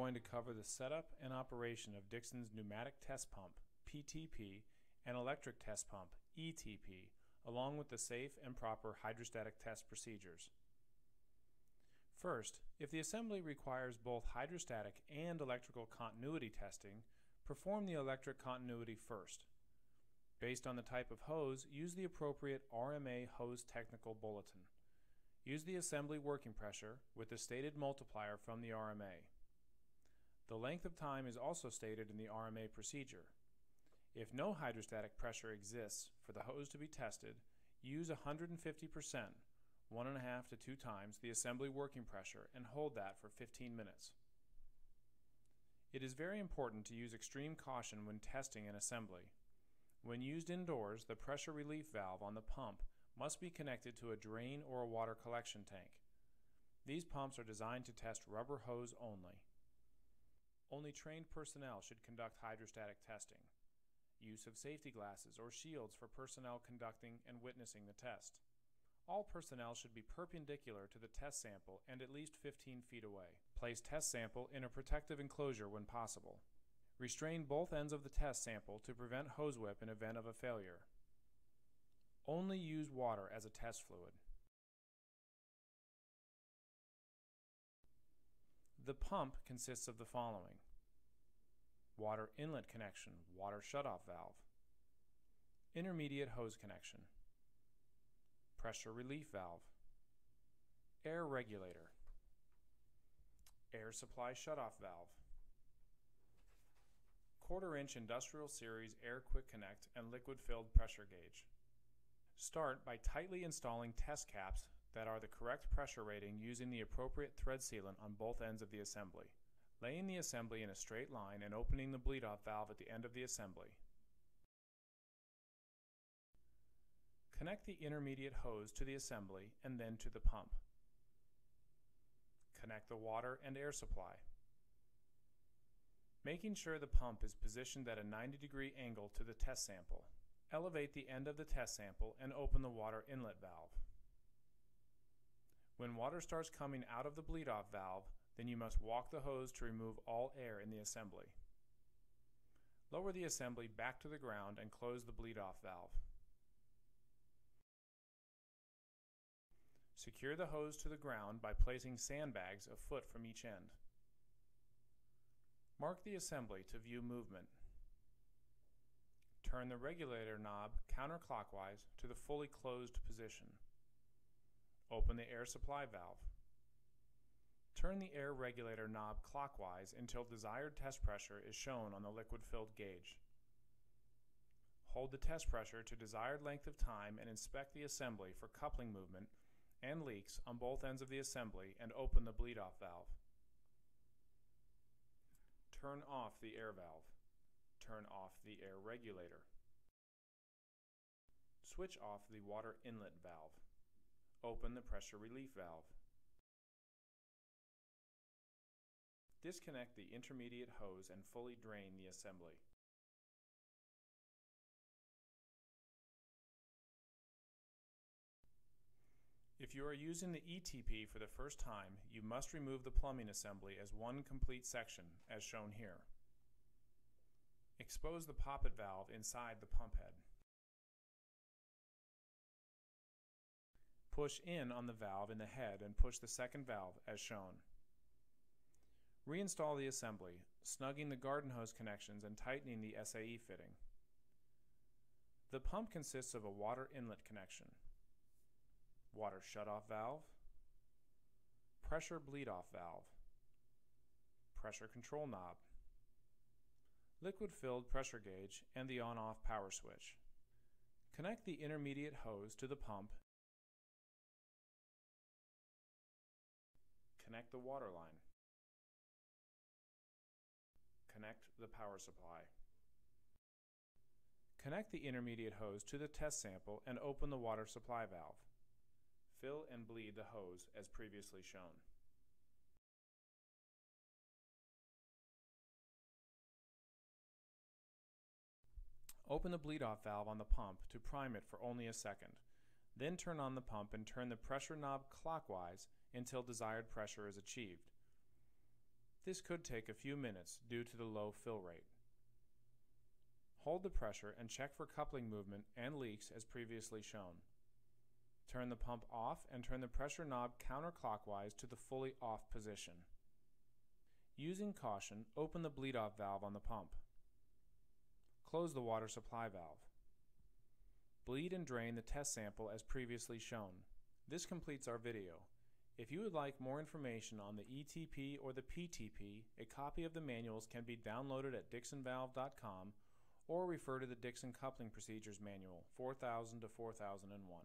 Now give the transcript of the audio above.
going to cover the setup and operation of Dixon's pneumatic test pump, PTP, and electric test pump, ETP, along with the safe and proper hydrostatic test procedures. First, if the assembly requires both hydrostatic and electrical continuity testing, perform the electric continuity first. Based on the type of hose, use the appropriate RMA hose technical bulletin. Use the assembly working pressure with the stated multiplier from the RMA. The length of time is also stated in the RMA procedure. If no hydrostatic pressure exists for the hose to be tested, use 150%, one and a half to two times the assembly working pressure and hold that for 15 minutes. It is very important to use extreme caution when testing an assembly. When used indoors, the pressure relief valve on the pump must be connected to a drain or a water collection tank. These pumps are designed to test rubber hose only. Only trained personnel should conduct hydrostatic testing. Use of safety glasses or shields for personnel conducting and witnessing the test. All personnel should be perpendicular to the test sample and at least 15 feet away. Place test sample in a protective enclosure when possible. Restrain both ends of the test sample to prevent hose whip in event of a failure. Only use water as a test fluid. The pump consists of the following. Water inlet connection, water shutoff valve. Intermediate hose connection. Pressure relief valve. Air regulator. Air supply shutoff valve. Quarter inch industrial series air quick connect and liquid filled pressure gauge. Start by tightly installing test caps that are the correct pressure rating using the appropriate thread sealant on both ends of the assembly. Laying the assembly in a straight line and opening the bleed-off valve at the end of the assembly. Connect the intermediate hose to the assembly and then to the pump. Connect the water and air supply. Making sure the pump is positioned at a 90 degree angle to the test sample. Elevate the end of the test sample and open the water inlet valve. When water starts coming out of the bleed-off valve, then you must walk the hose to remove all air in the assembly. Lower the assembly back to the ground and close the bleed-off valve. Secure the hose to the ground by placing sandbags a foot from each end. Mark the assembly to view movement. Turn the regulator knob counterclockwise to the fully closed position. Open the air supply valve. Turn the air regulator knob clockwise until desired test pressure is shown on the liquid-filled gauge. Hold the test pressure to desired length of time and inspect the assembly for coupling movement and leaks on both ends of the assembly and open the bleed-off valve. Turn off the air valve turn off the air regulator. Switch off the water inlet valve. Open the pressure relief valve. Disconnect the intermediate hose and fully drain the assembly. If you are using the ETP for the first time, you must remove the plumbing assembly as one complete section, as shown here. Expose the poppet valve inside the pump head. Push in on the valve in the head and push the second valve as shown. Reinstall the assembly, snugging the garden hose connections and tightening the SAE fitting. The pump consists of a water inlet connection, water shutoff valve, pressure bleed-off valve, pressure control knob, liquid-filled pressure gauge, and the on-off power switch. Connect the intermediate hose to the pump. Connect the water line. Connect the power supply. Connect the intermediate hose to the test sample and open the water supply valve. Fill and bleed the hose as previously shown. Open the bleed-off valve on the pump to prime it for only a second. Then turn on the pump and turn the pressure knob clockwise until desired pressure is achieved. This could take a few minutes due to the low fill rate. Hold the pressure and check for coupling movement and leaks as previously shown. Turn the pump off and turn the pressure knob counterclockwise to the fully off position. Using caution, open the bleed off valve on the pump. Close the water supply valve. Bleed and drain the test sample as previously shown. This completes our video. If you would like more information on the ETP or the PTP, a copy of the manuals can be downloaded at dixonvalve.com or refer to the Dixon Coupling Procedures Manual 4000 to 4001.